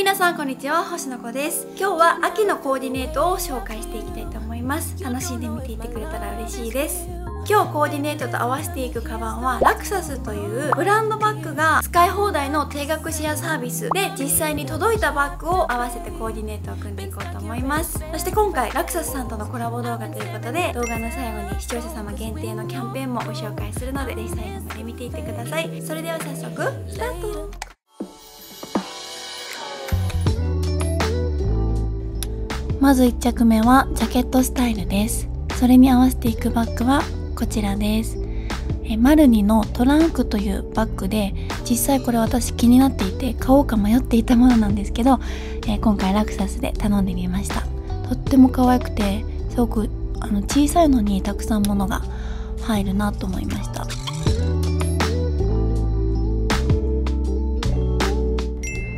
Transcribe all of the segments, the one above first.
皆さんこんにちは星野子です。今日は秋のコーディネートを紹介していきたいと思います。楽しんで見ていてくれたら嬉しいです。今日コーディネートと合わせていくカバンはラクサスというブランドバッグが使い放題の定額シェアサービスで実際に届いたバッグを合わせてコーディネートを組んでいこうと思います。そして今回ラクサスさんとのコラボ動画ということで動画の最後に視聴者様限定のキャンペーンもご紹介するのでぜひ最後まで見ていってください。それでは早速スタート。まず1着目はジャケットスタイルです。それに合わせていくバッグはこちらです。えマルニのトランクというバッグで実際これ私気になっていて買おうか迷っていたものなんですけど、え今回ラクサスで頼んでみました。とっても可愛くてすごくあの小さいのにたくさん物が入るなと思いました。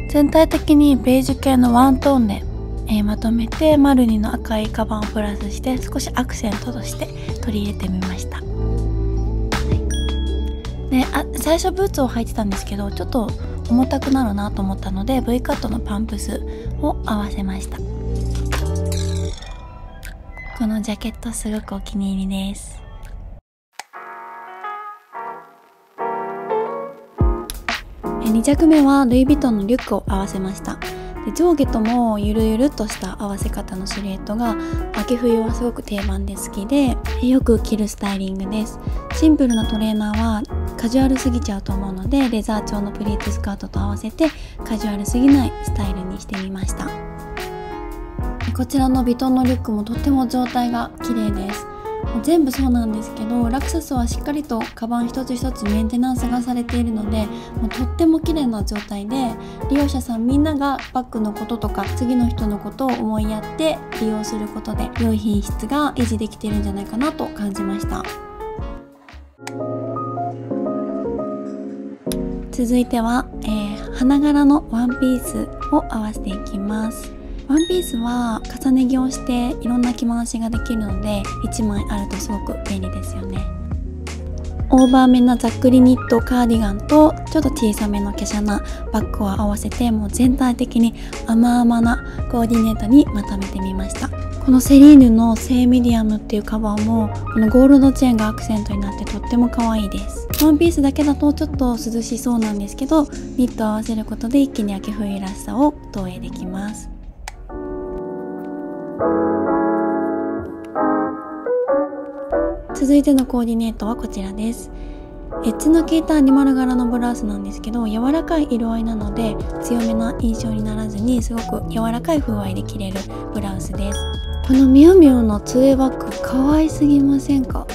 全体的にベージュ系のワントーンでえー、まとめてマルニの赤いカバンをプラスして少しアクセントとして取り入れてみました、はい、であ最初ブーツを履いてたんですけどちょっと重たくなるなと思ったので V カットのパンプスを合わせました。このジャケットすごくお気に入りです。2着目はルイ・ヴィトンのリュックを合わせました。で上下ともゆるゆるとした合わせ方のシルエットが秋冬はすごく定番で好きでよく着るスタイリングです。シンプルなトレーナーはカジュアルすぎちゃうと思うのでレザー調のプリーツスカートと合わせてカジュアルすぎないスタイルにしてみました。こちらのヴィトンのリュックもとっても状態が綺麗です。全部そうなんですけどラクサスはしっかりとカバン一つ一つメンテナンスがされているのでもうとっても綺麗な状態で利用者さんみんながバッグのこととか次の人のことを思いやって利用することで良い品質が維持できているんじゃないかなと感じました。続いては、えー、花柄のワンピースを合わせていきます。ワンピースは重ね着をしていろんな着回しができるので1枚あるとすごく便利ですよね。オーバーめなざっくりニットカーディガンとちょっと小さめの華奢なバッグを合わせてもう全体的に甘々なコーディネートにまとめてみました。このセリーヌのセイミディアムっていうカバーもこのゴールドチェーンがアクセントになってとっても可愛いです。ワンピースだけだとちょっと涼しそうなんですけどニットを合わせることで一気に秋冬らしさを投影できます。続いてのコーディネートはこちらです。エッジの効いたアニマル柄のブラウスなんですけど柔らかい色合いなので強めな印象にならずにすごく柔らかい風合いで着れるブラウスです。このミュウミュウのツーバッグ可愛すぎませんか？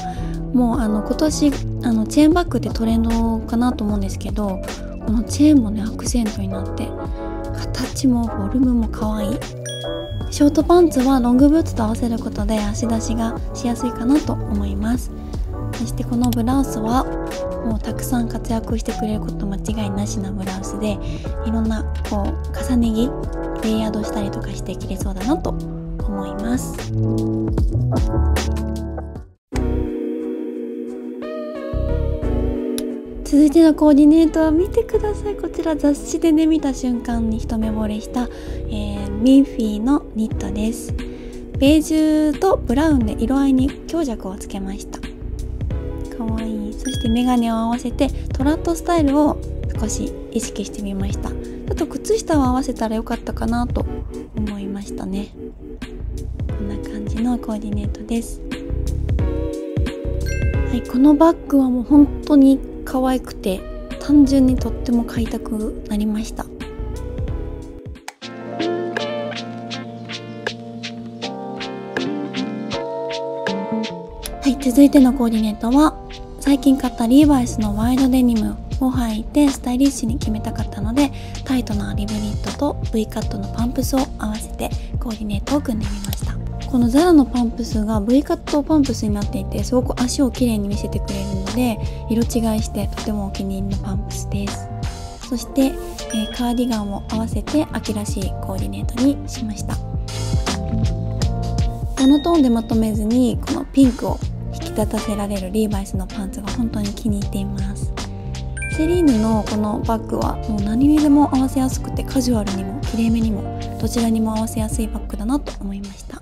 もうあの今年あのチェーンバッグってトレンドかなと思うんですけどこのチェーンもねアクセントになって形もフォルムも可愛い。ショートパンツはロングブーツと合わせることで足出しがしやすいかなと思います。そしてこのブラウスはもうたくさん活躍してくれること間違いなしなブラウスでいろんなこう重ね着レイヤードしたりとかして着れそうだなと思います。続いてのコーディネートは見てください。こちら雑誌でね見た瞬間に一目惚れした、えー、ミンフィーのニットです。ベージュとブラウンで色合いに強弱をつけました。かわいい。そしてメガネを合わせてトラットスタイルを少し意識してみました。あと靴下を合わせたらよかったかなと思いましたね。こんな感じのコーディネートです。はいこのバッグはもう本当に可愛くて単純にとっても買いたくなりました。はい続いてのコーディネートは最近買ったリーバイスのワイドデニムを履いてスタイリッシュに決めたかったのでタイトなリブニットと V カットのパンプスを合わせてコーディネートを組んでみました。このザラのパンプスが V カットパンプスになっていてすごく足をきれいに見せてくれるので色違いしてとてもお気に入りのパンプスです。そして、えー、カーディガンを合わせて秋らしいコーディネートにしました。このトーンでまとめずにこのピンクを立たせられるリーバイスのパンツが本当に気に入っています。セリーヌのこのバッグはもう何にでも合わせやすくてカジュアルにもきれいめにもどちらにも合わせやすいバッグだなと思いました。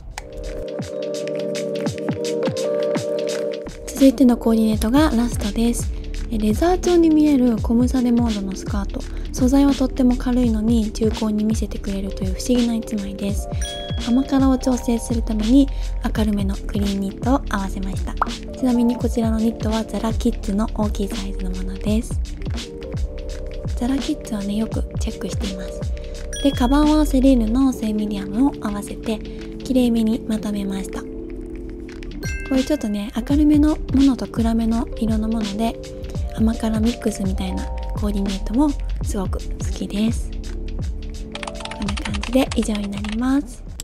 続いてのコーディネートがラストです。レザー調に見えるコムサデモードのスカート。素材はとっても軽いのに重厚に見せてくれるという不思議な一枚です。甘辛を調整するために明るめのグリーンニットを合わせました。ちなみにこちらのニットはザラキッズの大きいサイズのものです。ザラキッズはねよくチェックしています。でカバンはセリーヌのセイミディアムを合わせてきれいめにまとめました。こういうちょっとね明るめのものと暗めの色のもので甘辛ミックスみたいなコーディネートもすごく好きです。こんな感じで以上になります。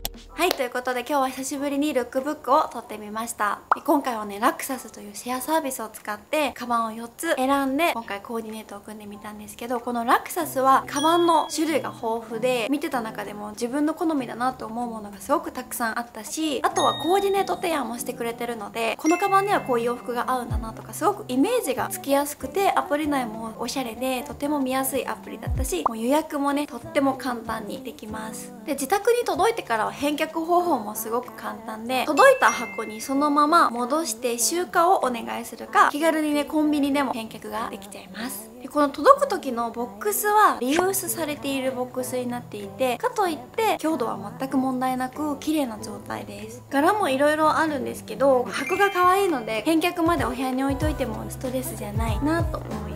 はいということで今日は久しぶりにルックブックを撮ってみました。今回はねラクサスというシェアサービスを使ってカバンを4つ選んで今回コーディネートを組んでみたんですけどこのラクサスはカバンの種類が豊富で見てた中でも自分の好みだなと思うものがすごくたくさんあったしあとはコーディネート提案もしてくれてるのでこのカバンにはこういう洋服が合うんだなとかすごくイメージがつきやすくてアプリ内もおしゃれでとても見やすいアプリだったしもう予約もねとっても簡単にできます。で自宅に届いてからは返却方法もすごく簡単で届いた箱にそのまま戻して集荷をお願いするか気軽にねコンビニでも返却ができちゃいます。でこの届く時のボックスはリユースされているボックスになっていてかといって強度は全く問題なく綺麗な状態です。柄もいろいろあるんですけど箱が可愛いので返却までお部屋に置いといてもストレスじゃないなと思います。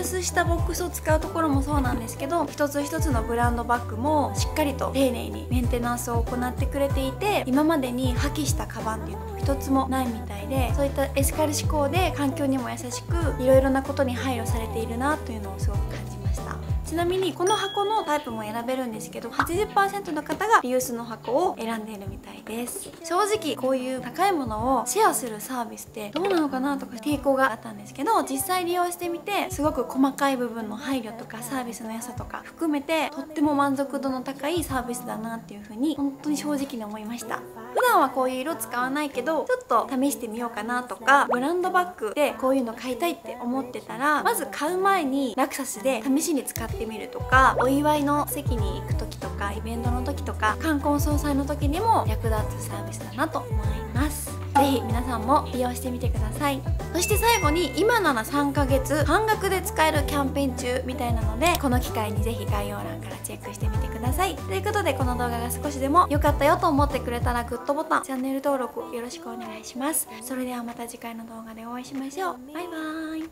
リユースしたボックスを使うところもそうなんですけど一つ一つのブランドバッグもしっかりと丁寧にメンテナンスを行ってくれていて今までに破棄したカバンっていうのも一つもないみたいでそういったエシカル志向で環境にも優しくいろいろなことに配慮されているなというのをすごく感じます。した。ちなみにこの箱のタイプも選べるんですけど80%の方がリユースの箱を選んでいるみたいです。正直こういう高いものをシェアするサービスってどうなのかなとか抵抗があったんですけど実際利用してみてすごく細かい部分の配慮とかサービスの良さとか含めてとっても満足度の高いサービスだなっていう風に本当に正直に思いました。普段はこういう色使わないけどちょっと試してみようかなとかブランドバッグでこういうの買いたいって思ってたらまず買う前にラクサスで試しに使ってみるとかお祝いの席に行く時とかイベントの時とか冠婚葬祭の時にも役立つサービスだなと思います。是非皆さんも利用してみてください。そして最後に今なら3ヶ月半額で使えるキャンペーン中みたいなのでこの機会にぜひ概要欄からチェックしてみてください。ということでこの動画が少しでも良かったよと思ってくれたらグッドボタンチャンネル登録よろしくお願いします。それではまた次回の動画でお会いしましょう。バイバーイ。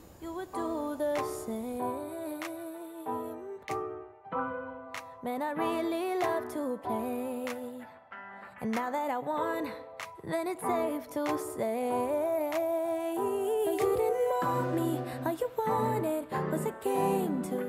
To play. And now that I won, then it's safe to say. You didn't want me, all you wanted was a game to